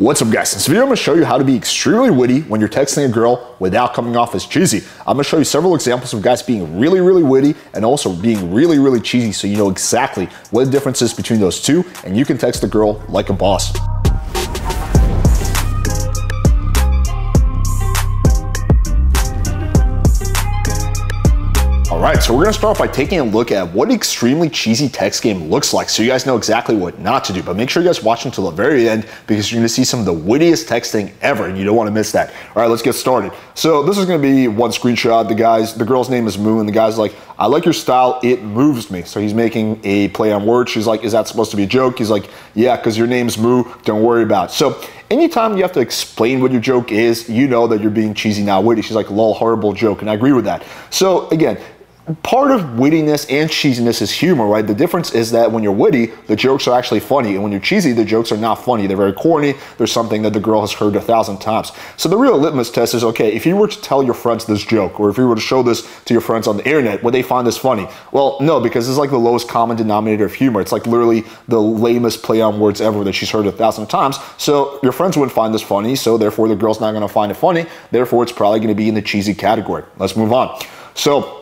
What's up guys? In this video I'm to show you how to be extremely witty when you're texting a girl without coming off as cheesy. I'm to show you several examples of guys being really really witty and also being really really cheesy so you know exactly what the difference is between those two and you can text a girl like a boss. Right, so we're gonna start off by taking a look at what extremely cheesy text game looks like so you guys know exactly what not to do. But make sure you guys watch until the very end because you're gonna see some of the wittiest texting ever and you don't wanna miss that. All right, let's get started. So this is gonna be one screenshot. The guy's, the girl's name is Moo and the guy's like, I like your style, it moves me. So he's making a play on words. She's like, is that supposed to be a joke? He's like, yeah, because your name's Moo, don't worry about it. So anytime you have to explain what your joke is, you know that you're being cheesy, not witty. She's like, lol, horrible joke. And I agree with that. So again, part of wittiness and cheesiness is humor, right? The difference is that when you're witty, the jokes are actually funny, and when you're cheesy, the jokes are not funny. They're very corny. There's something that the girl has heard a thousand times. So the real litmus test is okay, if you were to tell your friends this joke, or if you were to show this to your friends on the internet, would they find this funny? Well, no, because it's like the lowest common denominator of humor. It's like literally the lamest play on words ever that she's heard a thousand times. So your friends wouldn't find this funny, so therefore the girl's not gonna find it funny. Therefore, it's probably gonna be in the cheesy category. Let's move on. So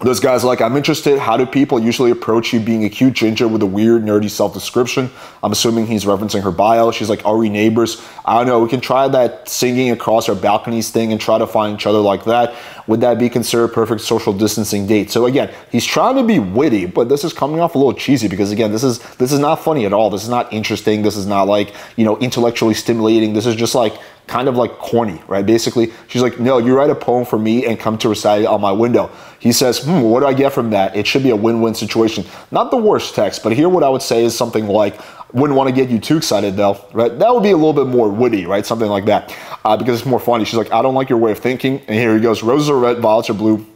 this guy's like, I'm interested. How do people usually approach you being a cute ginger with a weird, nerdy self description? I'm assuming he's referencing her bio. She's like, Are we neighbors? I don't know. We can try that singing across our balconies thing and try to find each other like that. Would that be considered perfect social distancing date? So again, he's trying to be witty, but this is coming off a little cheesy because again, this is this is not funny at all. This is not interesting. This is not like, you know, intellectually stimulating. This is just like kind of like corny, right? Basically, she's like, no, you write a poem for me and come to recite it on my window. He says, hmm, what do I get from that? It should be a win-win situation. Not the worst text, but here what I would say is something like, wouldn't want to get you too excited though, right? That would be a little bit more witty, right? Something like that, uh, because it's more funny. She's like, I don't like your way of thinking. And here he goes, roses are red, violets are blue.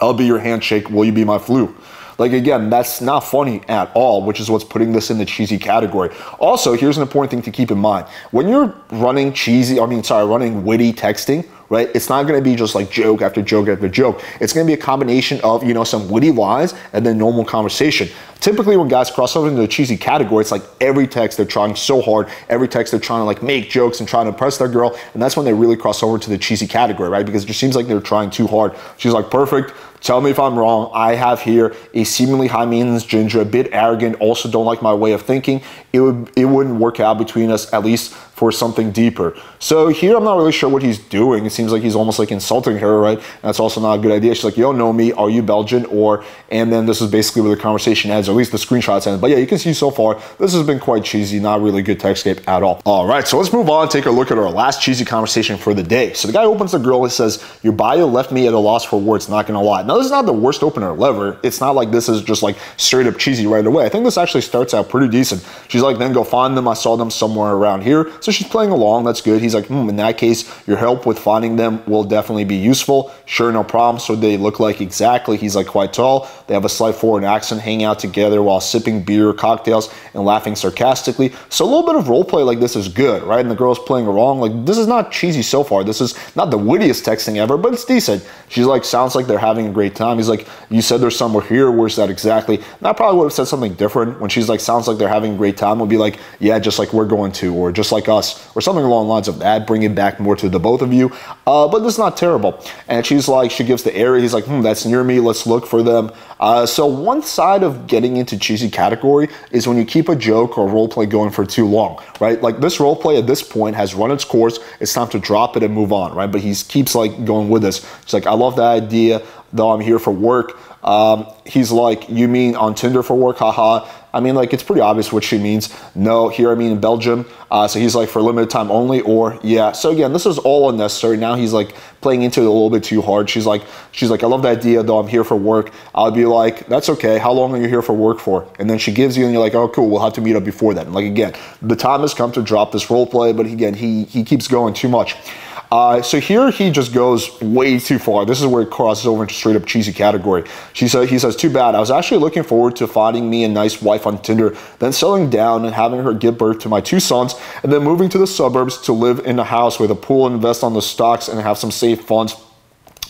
I'll be your handshake. Will you be my flu? Like again, that's not funny at all, which is what's putting this in the cheesy category. Also, here's an important thing to keep in mind. When you're running cheesy, I mean, sorry, running witty texting, right? It's not going to be just like joke after joke after joke. It's going to be a combination of, you know, some witty lines and then normal conversation. Typically when guys cross over into the cheesy category, it's like every text they're trying so hard, every text they're trying to like make jokes and trying to impress their girl, and that's when they really cross over to the cheesy category, right? Because it just seems like they're trying too hard. She's like, perfect, Tell me if I'm wrong. I have here a seemingly high maintenance ginger, a bit arrogant, also don't like my way of thinking. It would it wouldn't work out between us, at least for something deeper. So here I'm not really sure what he's doing. It seems like he's almost like insulting her, right? that's also not a good idea. She's like, don't know me. Are you Belgian? Or and then this is basically where the conversation ends, or at least the screenshots end. But yeah, you can see so far this has been quite cheesy, not really good text game at all. All right, so let's move on. Take a look at our last cheesy conversation for the day. So the guy opens the girl. He says, "Your bio left me at a loss for words. Not gonna lie." Now this is not the worst opener ever. It's not like this is just like straight up cheesy right away. I think this actually starts out pretty decent. She's like, "Then go find them. I saw them somewhere around here." So she's playing along. That's good. He's like, "Hmm." In that case, your help with finding them will definitely be useful. Sure, no problem. So they look like exactly. He's like quite tall. They have a slight foreign accent. Hang out together while sipping beer, cocktails, and laughing sarcastically. So a little bit of role play like this is good, right? And the girl's playing along. Like this is not cheesy so far. This is not the wittiest texting ever, but it's decent. She's like, sounds like they're having a great time. He's like, you said there's somewhere here. Where's that exactly? And I probably would have said something different when she's like, sounds like they're having a great time. Would be like, yeah, just like we're going to, or just like or something along the lines of that. Bring it back more to the both of you. Uh, but it's not terrible. And she's like, she gives the area. He's like, hmm, that's near me. Let's look for them. Uh, so one side of getting into cheesy category is when you keep a joke or role play going for too long, right? Like this role play at this point has run its course. It's time to drop it and move on, right? But he keeps like going with this. It's like, I love that idea, though I'm here for work. Um, he's like, you mean on Tinder for work? Haha. I mean, like, it's pretty obvious what she means. No, here I mean in Belgium. Uh, so he's like, for a limited time only, or yeah. So again, this is all unnecessary. Now he's like playing into it a little bit too hard. She's like, she's like, I love the idea, though I'm here for work. I'll be like, that's okay. How long are you here for work for? And then she gives you, and you're like, oh, cool. We'll have to meet up before then. Like again, the time has come to drop this role play, but again, he he keeps going too much. Uh, so here he just goes way too far. This is where it crosses over into straight up cheesy category. She said, he says, too bad. I was actually looking forward to finding me a nice wife on Tinder, then settling down and having her give birth to my two sons, and then moving to the suburbs to live in a house with a pool invest on the stocks and have some safe funds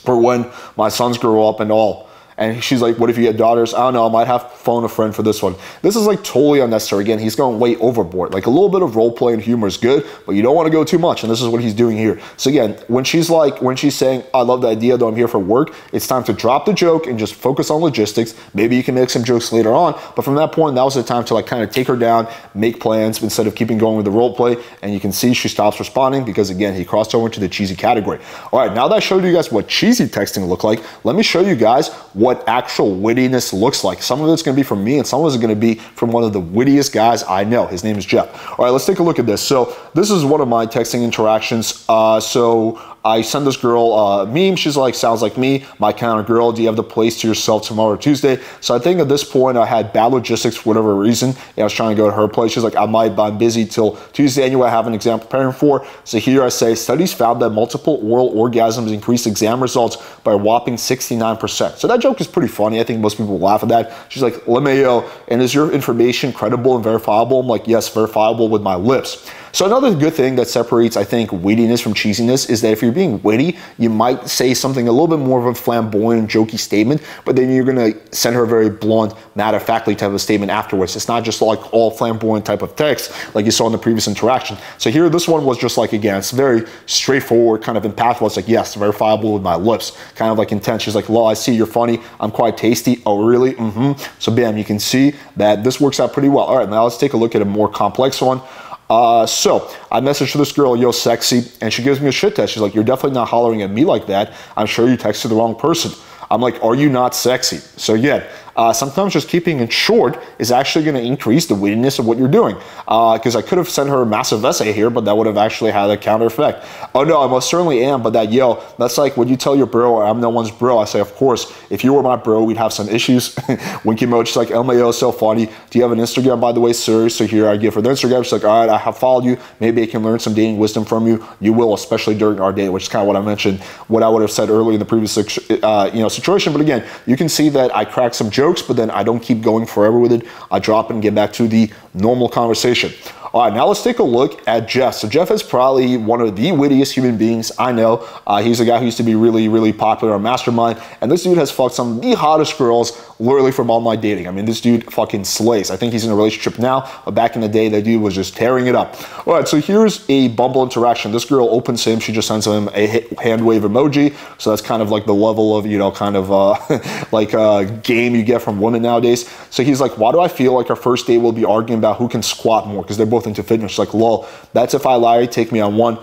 for when my sons grow up and all. And she's like, what if you had daughters? I don't know, I might have phone a friend for this one. This is like totally unnecessary. Again, he's going way overboard. Like a little bit of role play and humor is good, but you don't want to go too much. And this is what he's doing here. So again, when she's like, when she's saying, I love the idea though I'm here for work, it's time to drop the joke and just focus on logistics. Maybe you can make some jokes later on. But from that point, that was the time to like kind of take her down, make plans instead of keeping going with the role play. And you can see she stops responding because again, he crossed over into the cheesy category. All right, now that I showed you guys what cheesy texting look like, let me show you guys what actual wittiness looks like. Some of it's gonna be from me and some of it's gonna be from one of the wittiest guys I know. His name is Jeff. All right, let's take a look at this. So this is one of my texting interactions. Uh, so I send this girl a meme. She's like, sounds like me, my kind of girl. Do you have the place to yourself tomorrow, Tuesday? So I think at this point I had bad logistics for whatever reason. And I was trying to go to her place. She's like, I might, but I'm busy till Tuesday anyway. I have an exam preparing for. So here I say, studies found that multiple oral orgasms increase exam results by a whopping 69%. So that joke is pretty funny. I think most people laugh at that. She's like, LMAO, and is your information credible and verifiable? I'm like, yes, verifiable with my lips. So another good thing that separates, I think, wittiness from cheesiness is that if you're being witty, you might say something a little bit more of a flamboyant, jokey statement, but then you're gonna send her a very blunt, matter-of-factly type of statement afterwards. It's not just like all flamboyant type of text like you saw in the previous interaction. So here, this one was just like, again, it's very straightforward, kind of impactful. It's like, yes, verifiable with my lips, kind of like intense. She's like, lol, I see you're funny. I'm quite tasty. Oh, really? Mm-hmm. So bam, you can see that this works out pretty well. All right, now let's take a look at a more complex one. Uh, so I messaged this girl, yo, sexy, and she gives me a shit test. She's like, you're definitely not hollering at me like that. I'm sure you texted the wrong person. I'm like, are you not sexy? So yeah, uh, sometimes just keeping it short is actually going to increase the wittiness of what you're doing. Because uh, I could have sent her a massive essay here, but that would have actually had a counter effect. Oh no, I most certainly am, but that yo, that's like when you tell your bro, I'm no one's bro. I say, of course, if you were my bro, we'd have some issues. Winky emoji, like, LMAO, so funny. Do you have an Instagram, by the way, sir? So here I give her the Instagram. She's like, all right, I have followed you. Maybe I can learn some dating wisdom from you. You will, especially during our date, which is kind of what I mentioned, what I would have said earlier in the previous uh, you know situation. But again, you can see that I cracked some jokes, but then I don't keep going forever with it. I drop and get back to the normal conversation. All right, now let's take a look at Jeff. So Jeff is probably one of the wittiest human beings I know. Uh, he's a guy who used to be really, really popular on Mastermind, and this dude has fucked some of the hottest girls literally from all my dating. I mean, this dude fucking slays. I think he's in a relationship now, but back in the day, that dude was just tearing it up. All right, so here's a Bumble interaction. This girl opens him. She just sends him a hand wave emoji. So that's kind of like the level of, you know, kind of uh, like a uh, game you get from women nowadays. So he's like, why do I feel like our first date will be arguing about who can squat more? Because they're both into fitness. Like, lol, that's if I lie, take me on one.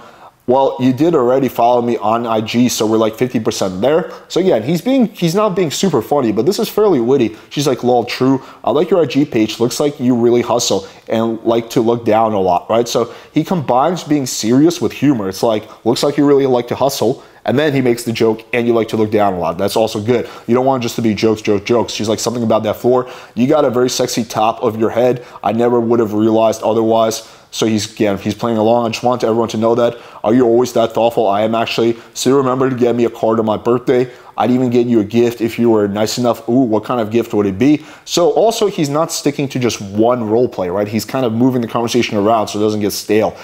Well, you did already follow me on IG, so we're like 50% there. So again, he's being he's not being super funny, but this is fairly witty. She's like, lol, true. I like your IG page. Looks like you really hustle and like to look down a lot, right? So he combines being serious with humor. It's like, looks like you really like to hustle. And then he makes the joke, and you like to look down a lot. That's also good. You don't want just to be jokes, jokes, jokes. She's like something about that floor. You got a very sexy top of your head. I never would have realized otherwise. So he's again, he's playing along. I just want everyone to know that. Are you always that thoughtful? I am actually. So remember to get me a card on my birthday. I'd even get you a gift if you were nice enough. Ooh, what kind of gift would it be? So also he's not sticking to just one role play, right? He's kind of moving the conversation around so it doesn't get stale.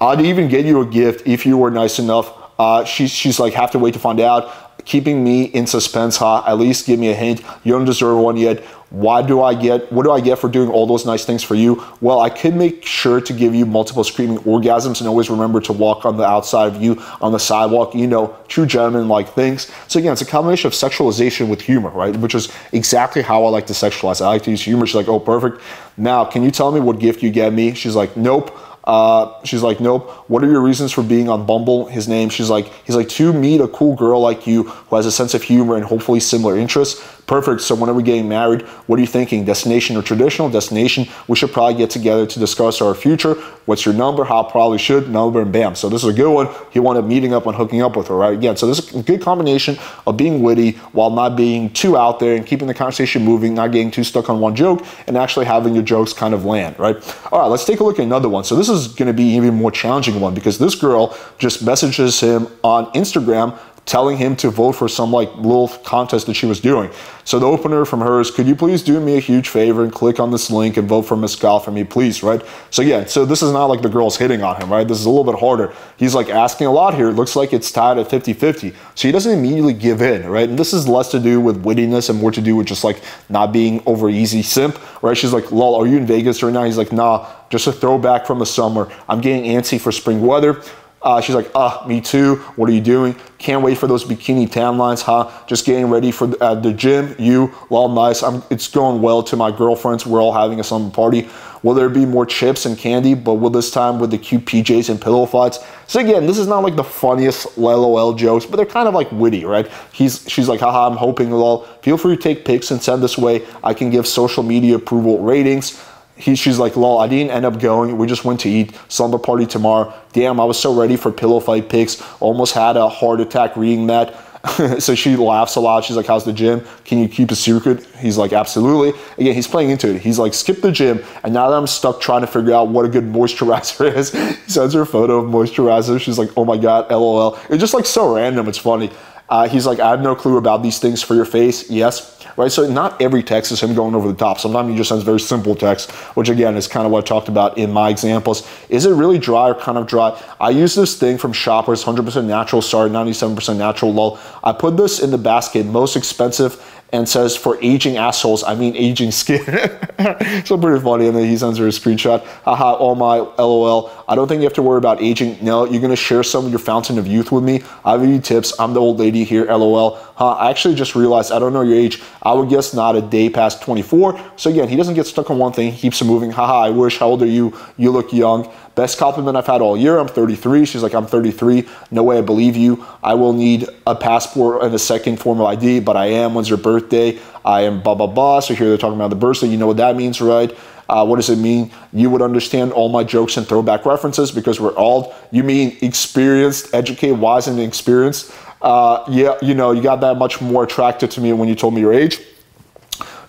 I'd even get you a gift if you were nice enough. Uh, she's, she's like, have to wait to find out keeping me in suspense, huh? At least give me a hint. You don't deserve one yet. Why do I get, what do I get for doing all those nice things for you? Well, I could make sure to give you multiple screaming orgasms and always remember to walk on the outside of you on the sidewalk, you know, true gentleman like things. So again, it's a combination of sexualization with humor, right? Which is exactly how I like to sexualize. I like to use humor. She's like, oh, perfect. Now, can you tell me what gift you get me? She's like, nope. Uh, she's like, nope. What are your reasons for being on Bumble? His name. She's like, he's like, to meet a cool girl like you who has a sense of humor and hopefully similar interests. Perfect. So when are we getting married? What are you thinking? Destination or traditional destination? We should probably get together to discuss our future. What's your number? How probably should number and bam. So this is a good one. He wanted meeting up and hooking up with her, right? Again, so this is a good combination of being witty while not being too out there and keeping the conversation moving, not getting too stuck on one joke, and actually having your jokes kind of land, right? All right, let's take a look at another one. So this is going to be even more challenging one because this girl just messages him on Instagram telling him to vote for some like little contest that she was doing. So the opener from her is, could you please do me a huge favor and click on this link and vote for Miss for me, please, right? So yeah, so this is not like the girl's hitting on him, right? This is a little bit harder. He's like asking a lot here. It looks like it's tied at 50-50. So he doesn't immediately give in, right? And this is less to do with wittiness and more to do with just like not being over easy simp, right? She's like, lol, are you in Vegas right now? He's like, nah, just a throwback from the summer. I'm getting antsy for spring weather. Uh, she's like, ah, me too. What are you doing? Can't wait for those bikini tan lines, huh? Just getting ready for the, uh, the gym. You, well, nice. I'm, it's going well to my girlfriends. We're all having a summer party. Will there be more chips and candy? But will this time with the cute PJs and pillow fights? So again, this is not like the funniest LOL jokes, but they're kind of like witty, right? He's she's like, haha, I'm hoping lol. Feel free to take pics and send this way. I can give social media approval ratings he, she's like, lol, I didn't end up going. We just went to eat. Slumber party tomorrow. Damn, I was so ready for pillow fight pics. Almost had a heart attack reading that. so she laughs a lot. She's like, how's the gym? Can you keep a secret? He's like, absolutely. Again, he's playing into it. He's like, skip the gym. And now that I'm stuck trying to figure out what a good moisturizer is, he sends her a photo of moisturizer. She's like, oh my God, LOL. It's just like so random. It's funny. Uh, he's like, I have no clue about these things for your face. Yes right? So not every text is him going over the top. Sometimes he just sends very simple text, which again is kind of what I talked about in my examples. Is it really dry or kind of dry? I use this thing from Shoppers, 100% natural, sorry, 97% natural low. I put this in the basket, most expensive and says for aging assholes, I mean aging skin. so pretty funny. And then he sends her a screenshot. Haha, all my LOL. I don't think you have to worry about aging. No, you're gonna share some of your fountain of youth with me. I have you tips. I'm the old lady here. LOL. Huh, I actually just realized I don't know your age. I would guess not a day past 24. So again, he doesn't get stuck on one thing. He keeps moving. Haha, I wish. How old are you? You look young. Best compliment I've had all year. I'm 33. She's like, I'm 33. No way I believe you. I will need a passport and a second form of ID, but I am. When's your birthday? I am blah, blah, blah. So here they're talking about the birthday. You know what that means, right? Uh, what does it mean? You would understand all my jokes and throwback references because we're all, you mean experienced, educated, wise, and experienced. Uh, yeah, you know, you got that much more attracted to me when you told me your age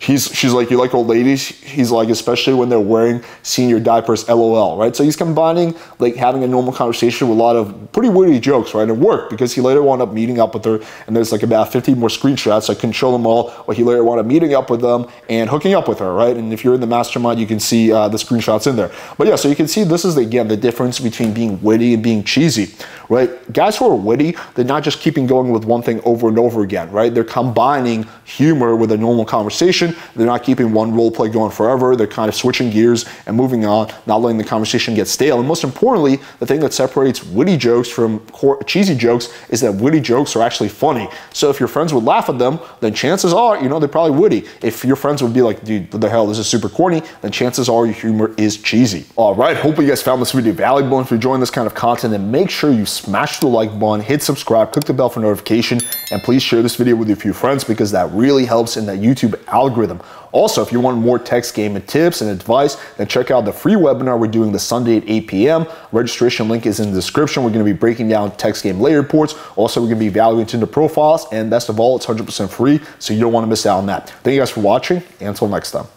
he's she's like you like old ladies? He's like especially when they're wearing senior diapers lol right? So he's combining like having a normal conversation with a lot of pretty witty jokes right it worked because he later wound up meeting up with her and there's like about 50 more screenshots i couldn't show them all but he later wound up meeting up with them and hooking up with her right? And if you're in the mastermind you can see uh, the screenshots in there. But yeah so you can see this is again the difference between being witty and being cheesy right? Guys who are witty they're not just keeping going with one thing over and over again right? They're combining humor with a normal conversation they're not keeping one role play going forever. They're kind of switching gears and moving on, not letting the conversation get stale. And most importantly, the thing that separates witty jokes from cheesy jokes is that witty jokes are actually funny. So if your friends would laugh at them, then chances are, you know, they're probably witty. If your friends would be like, dude, what the hell, this is super corny, then chances are your humor is cheesy. All right, hope you guys found this video valuable. If you're enjoying this kind of content, then make sure you smash the like button, hit subscribe, click the bell for notification, and please share this video with your few friends because that really helps in that YouTube algorithm. Also, if you want more text gaming tips and advice, then check out the free webinar we're doing this Sunday at 8 p.m. Registration link is in the description. We're going to be breaking down text game layer reports. Also, we're going to be evaluating the profiles, and best of all, it's 100% free, so you don't want to miss out on that. Thank you guys for watching, and until next time.